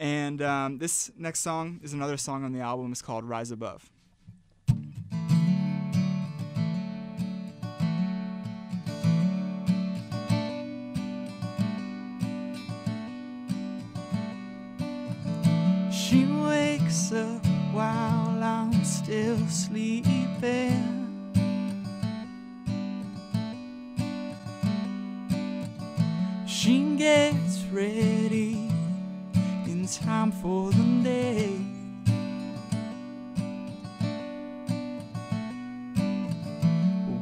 And um, this next song is another song on the album. It's called Rise Above. She wakes up while I'm still sleeping. She gets ready in time for the day.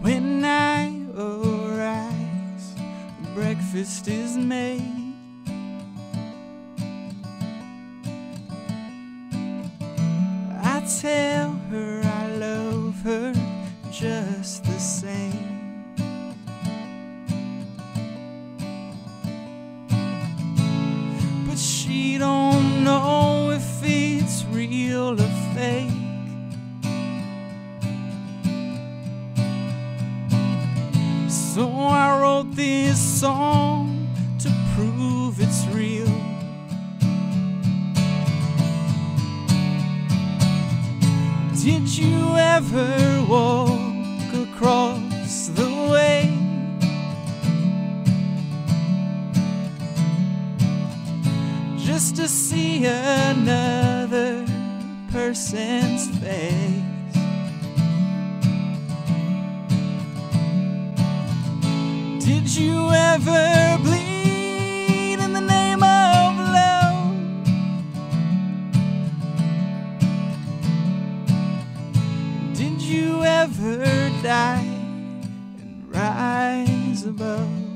When I arise, breakfast is made. I tell her I love her just the same. Fake. So I wrote this song to prove it's real. Did you ever walk across the way? Just to see another person's face. Did you ever bleed in the name of love? Did you ever die and rise above?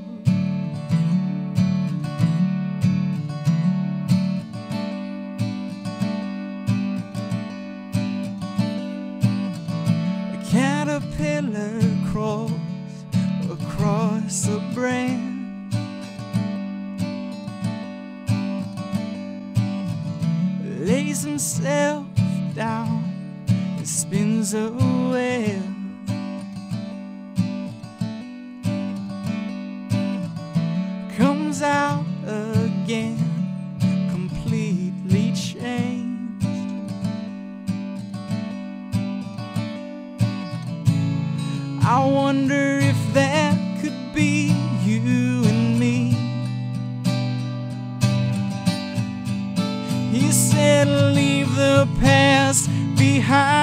Caterpillar crawls across a branch. Lays himself down and spins a web. Comes out I wonder if that could be you and me. He said, Leave the past behind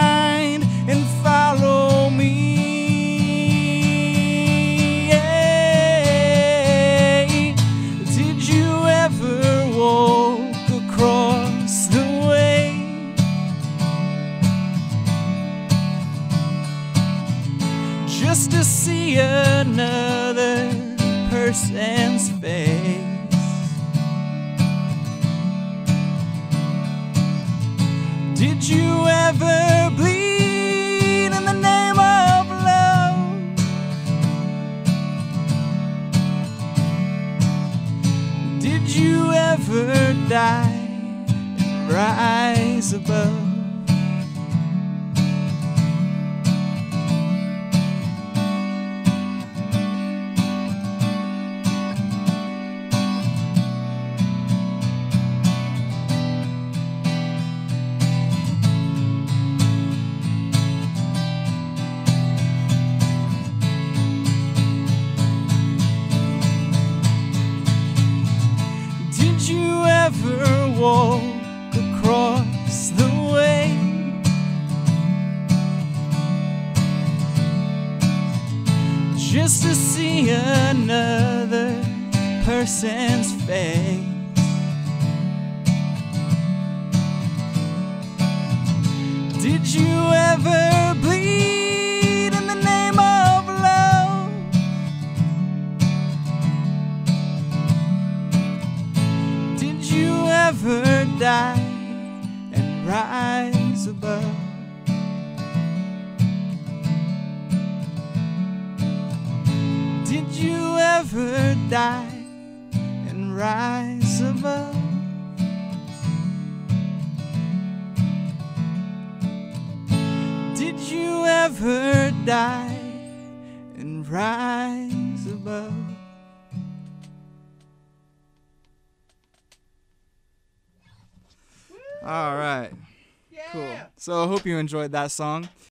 another person's face. Did you ever bleed in the name of love? Did you ever die and rise above? Ever walk across the way? Just to see another person's face. Did you you ever die and rise above? Did you ever die and rise above? Did you ever die and rise above? All right. Cool. So I hope you enjoyed that song.